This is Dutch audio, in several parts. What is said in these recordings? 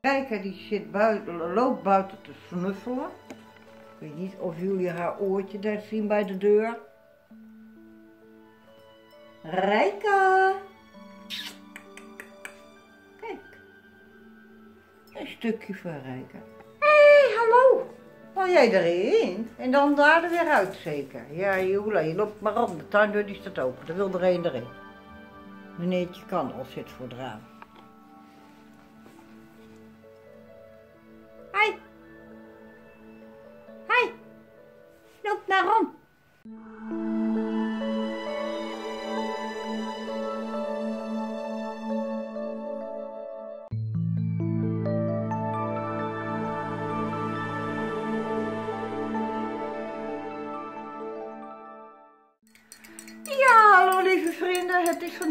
Rijka die zit buiten, loopt buiten te snuffelen. Ik weet niet of jullie haar oortje daar zien bij de deur. Rijka! Kijk. Een stukje voor Rijka. Hé, hey, hallo! Wil jij erin? En dan daar er weer uit zeker? Ja, Joela, je loopt maar om. De tuindeur die staat open. Er wil er een erin. Meneertje kan al zit voor het raam.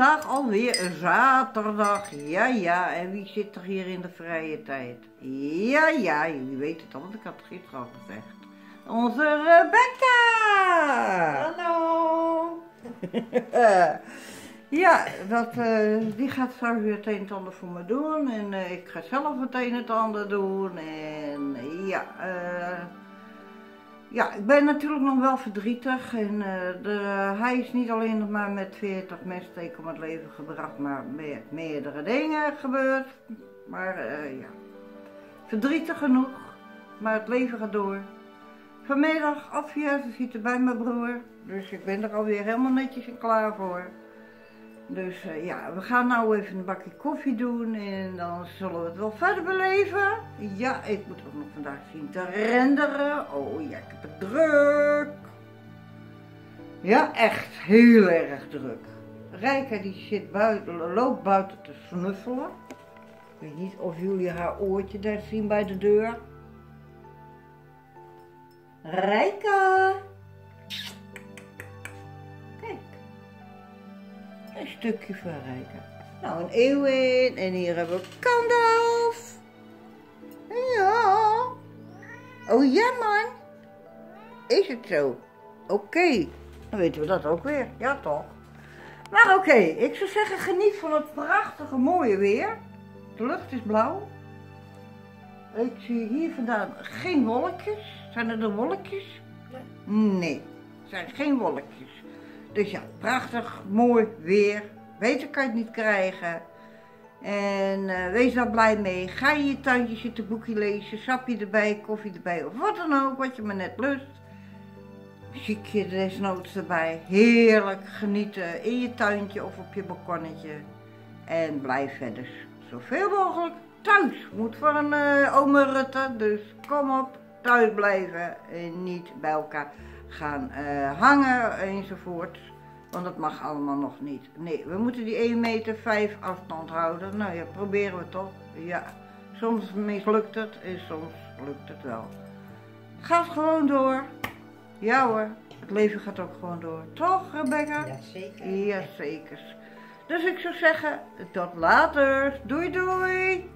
Vandaag alweer zaterdag. Ja, ja. En wie zit er hier in de vrije tijd? Ja, ja. Jullie weten het al, want ik had het gisteren al gezegd. Onze Rebecca! Hallo! ja, dat, eh, die gaat straks weer het een en ander voor me doen. En eh, ik ga zelf het een en ander doen. En ja, eh, ja, ik ben natuurlijk nog wel verdrietig. En eh, de, hij is niet alleen maar met 40 messteken om het leven gebracht, maar met meerdere dingen gebeurd. Maar eh, ja, verdrietig genoeg. Maar het leven gaat door. Vanmiddag afvisite bij mijn broer. Dus ik ben er alweer helemaal netjes en klaar voor. Dus eh, ja, we gaan nou even een bakje koffie doen en dan zullen we het wel verder beleven. Ja, ik moet ook nog vandaag zien te renderen. Oh ja, ik heb het druk. Ja, echt heel erg druk. Rijka die zit buiten, loopt buiten te snuffelen. Ik weet niet of jullie haar oortje daar zien bij de deur. Rijka! Een stukje voor Rijka. Nou, een eeuwin. En hier hebben we Kandalf. Ja. Oh ja, man. Is het zo? Oké. Dan weten we dat ook weer. Ja, toch? Maar oké, ik zou zeggen, geniet van het prachtige mooie weer. De lucht is blauw. Ik zie hier vandaan geen wolkjes. Zijn er de wolkjes? Nee, het zijn geen wolkjes. Dus ja, prachtig, mooi weer. Beter kan je het niet krijgen. En eh, wees daar blij mee. Ga in je tuintje zitten boekje lezen, sapje erbij, koffie erbij of wat dan ook, wat je maar net lust. Muziekje desnoods erbij. Heerlijk genieten in je tuintje of op je balkonnetje. En blijf verder zoveel mogelijk thuis. Moet voor een uh, ome Rutte, dus kom op, thuis blijven en niet bij elkaar gaan uh, hangen enzovoort. Want dat mag allemaal nog niet. Nee, we moeten die 1 meter 5 afstand houden. Nou ja, proberen we toch. Ja, soms mislukt het en soms lukt het wel. Gaat gewoon door. Ja hoor, het leven gaat ook gewoon door. Toch Rebecca? Jazeker. Jazeker. Dus ik zou zeggen, tot later. Doei doei.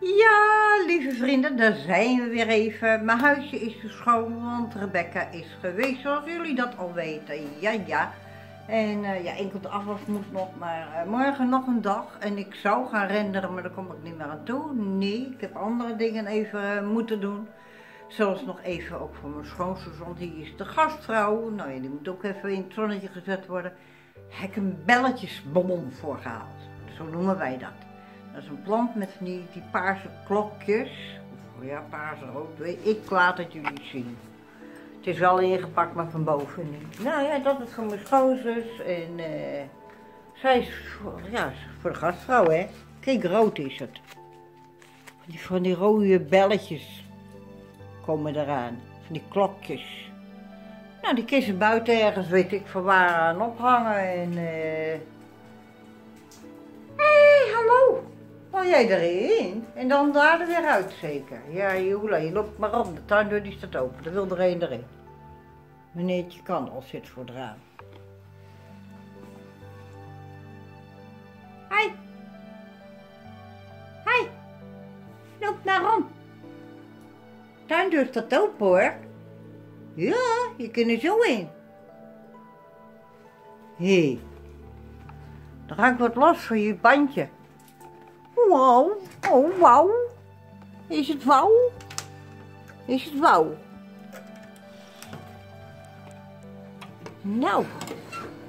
Ja, lieve vrienden, daar zijn we weer even. Mijn huisje is schoon, want Rebecca is geweest, zoals jullie dat al weten. Ja, ja. En uh, ja, enkel de afwas moet nog, maar uh, morgen nog een dag. En ik zou gaan renderen, maar daar kom ik niet meer aan toe. Nee, ik heb andere dingen even uh, moeten doen. Zoals nog even ook voor mijn schoonzus, want die is de gastvrouw. Nou ja, die moet ook even in het zonnetje gezet worden. Heb ik een belletjesbonbon voor gehaald. Zo noemen wij dat. Dat is een plant met van die, paarse klokjes. Of ja, paarse rood. Ik laat het jullie zien. Het is wel ingepakt, maar van boven niet. Nou ja, dat is voor mijn schoonzus. En uh, zij is voor, ja, voor de gastvrouw, hè. Kijk, rood is het. Die, van die rode belletjes komen eraan. Van die klokjes. Nou, die je buiten ergens, weet ik van waar, aan ophangen. En... Uh... Wil jij erin? En dan daar er weer uit zeker? Ja, Joela, je loopt maar om. De tuindeur die staat open. Er wil er een erin. Meneertje kan al zit voor het raam. Hi. Hi. Loop maar om. Tuindeur staat open hoor. Ja, je kunt er zo in. Hé. Hey. Dan ga ik wat los van je bandje. Wauw, oh wauw. Is het wauw? Is het wauw? Nou,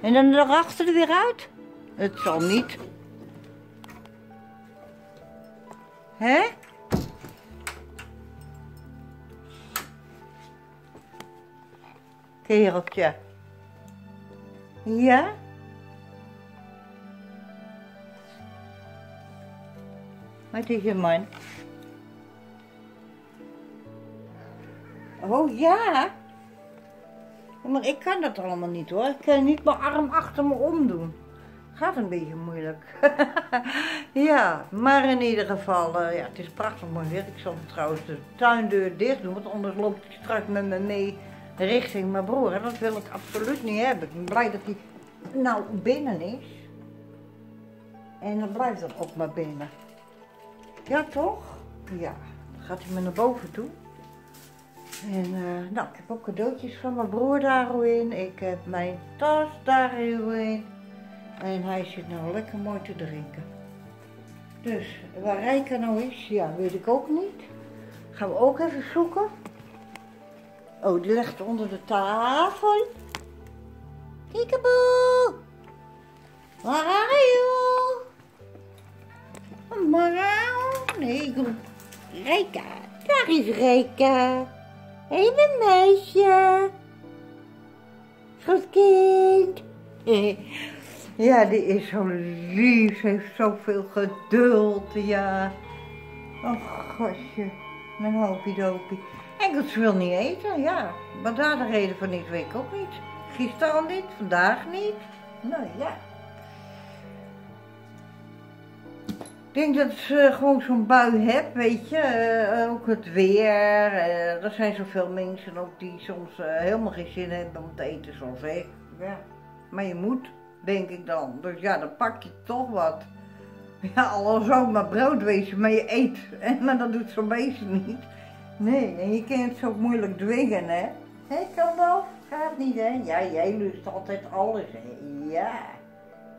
en dan erachter er weer uit? Het zal niet. Hè? Kereltje. Ja? Wat is je man? Oh ja? Maar ik kan dat allemaal niet hoor. Ik kan niet mijn arm achter me omdoen. Gaat een beetje moeilijk. ja, maar in ieder geval, uh, ja, het is prachtig mooi weer. Ik zal trouwens de tuindeur dicht doen, want anders loopt hij straks met me mee richting mijn broer. En dat wil ik absoluut niet hebben. Ik ben blij dat hij nou binnen is. En dan blijft dat ook maar binnen. Ja, toch? Ja, dan gaat hij me naar boven toe. En uh, nou, ik heb ook cadeautjes van mijn broer daarin. Ik heb mijn tas daarin. En hij zit nou lekker mooi te drinken. Dus waar Rijka nou is, ja, weet ik ook niet. Gaan we ook even zoeken. Oh, die ligt onder de tafel. Kiekeboe! Waar are you? Mevrouw? Nee, Rijka. Daar is Rijka. Hé, mijn meisje. Goed kind. Ja, die is zo lief. Heeft zoveel geduld, ja. Oh, gosje. Mijn hoopie dopie. En ze wil niet eten, ja. Wat daar de reden van is, weet ik ook niet. Gisteren niet, vandaag niet. Nou ja. Ik denk dat ze gewoon zo'n bui hebt, weet je. Uh, ook het weer. Uh, er zijn zoveel mensen ook die soms helemaal geen zin hebben om te eten zoals ik. Ja. Maar je moet, denk ik dan. Dus ja, dan pak je toch wat. Ja, al zo maar brood wezen, maar je eet. Maar dat doet zo'n beestje niet. Nee, en je kunt het zo moeilijk dwingen, hè. Hé, kan wel? Gaat niet, hè? Ja, jij lust altijd alles, hè. Ja.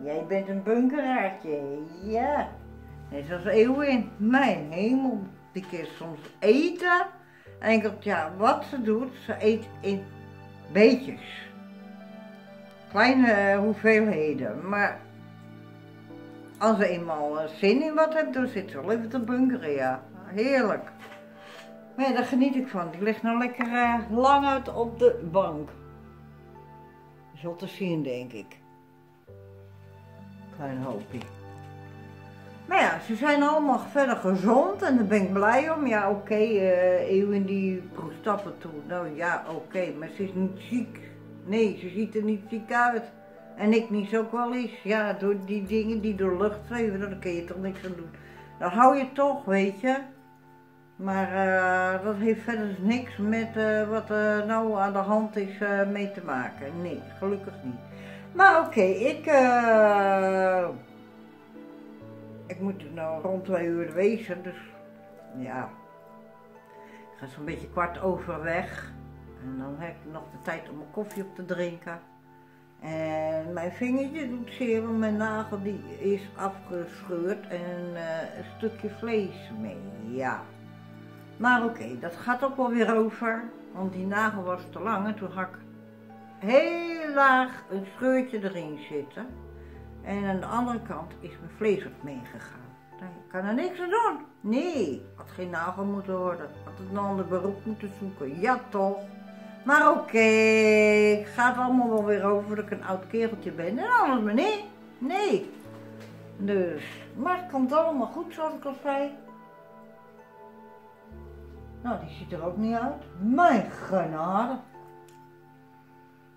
Jij bent een bunkeraartje, ja. Net zoals Eeuwin. Mijn hemel. Die kan soms eten. En ik dacht, ja, wat ze doet, ze eet in beetjes. Kleine uh, hoeveelheden. Maar als ze eenmaal uh, zin in wat heeft, dan zit ze wel even te bunkeren, ja. Heerlijk. Maar ja, daar geniet ik van. Die ligt nou lekker uh, lang uit op de bank. Zult te zien, denk ik. Klein hoopje. Maar ja, ze zijn allemaal verder gezond en daar ben ik blij om. Ja, oké, okay, uh, Eeuwen die stappen toe. Nou ja, oké, maar ze is niet ziek. Nee, ze ziet er niet ziek uit. En ik niet zo wel eens. Ja, door die dingen die door lucht zweven, daar kun je toch niks aan doen. Dan hou je toch, weet je. Maar uh, dat heeft verder niks met uh, wat er nou aan de hand is mee te maken. Nee, gelukkig niet. Maar oké, ik ik moet nou rond twee uur wezen, dus ja. Ik ga zo'n beetje kwart over weg. En dan heb ik nog de tijd om mijn koffie op te drinken. En mijn vingertje doet zeer, want mijn nagel die is afgescheurd en uh, een stukje vlees mee, ja. Maar oké, dat gaat ook wel weer over, want die nagel was te lang en toen had ik heel laag een scheurtje erin zitten. En aan de andere kant is mijn vlees wat meegegaan. Ik kan er niks aan doen. Nee, had geen nagel moeten worden. Had een ander beroep moeten zoeken. Ja toch. Maar oké, okay, gaat allemaal wel weer over dat ik een oud kereltje ben. En anders maar nee. Nee. Dus, maar het komt allemaal goed zoals ik al zei. Nou, die ziet er ook niet uit. Mijn genade.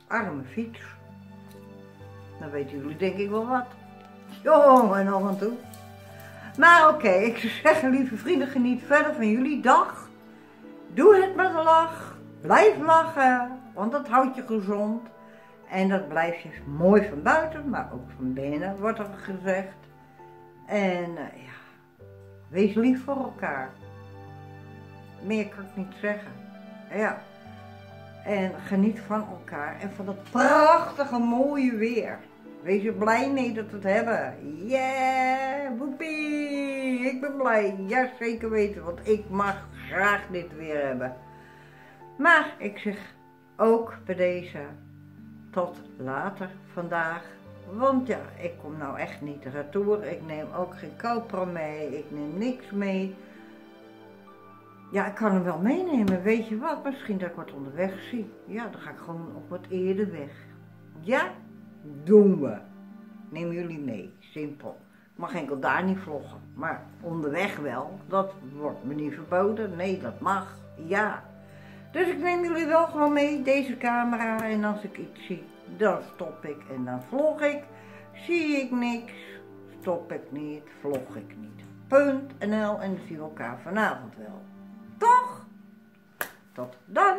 Arme fiets. Dan weten jullie denk ik wel wat. Jongen, nog aan toe. Maar oké, ik zou zeggen, lieve vrienden, geniet verder van jullie dag. Doe het met een lach. Blijf lachen, want dat houdt je gezond. En dat blijft je mooi van buiten, maar ook van binnen, wordt er gezegd. En uh, ja, wees lief voor elkaar. Meer kan ik niet zeggen. Ja. En geniet van elkaar en van dat prachtige mooie weer. Wees je blij mee dat we het hebben. Yeah, boepie. Ik ben blij. Ja, zeker weten, want ik mag graag dit weer hebben. Maar ik zeg ook bij deze tot later vandaag. Want ja, ik kom nou echt niet retour. Ik neem ook geen koper mee. Ik neem niks mee. Ja, ik kan hem wel meenemen. Weet je wat? Misschien dat ik wat onderweg zie. Ja, dan ga ik gewoon op wat eerder weg. Ja, doen we. Neem jullie mee. Simpel. Ik mag enkel daar niet vloggen. Maar onderweg wel. Dat wordt me niet verboden. Nee, dat mag. Ja. Dus ik neem jullie wel gewoon mee, deze camera. En als ik iets zie, dan stop ik en dan vlog ik. Zie ik niks, stop ik niet, vlog ik niet. Punt NL en dan zien we elkaar vanavond wel. Tot dan!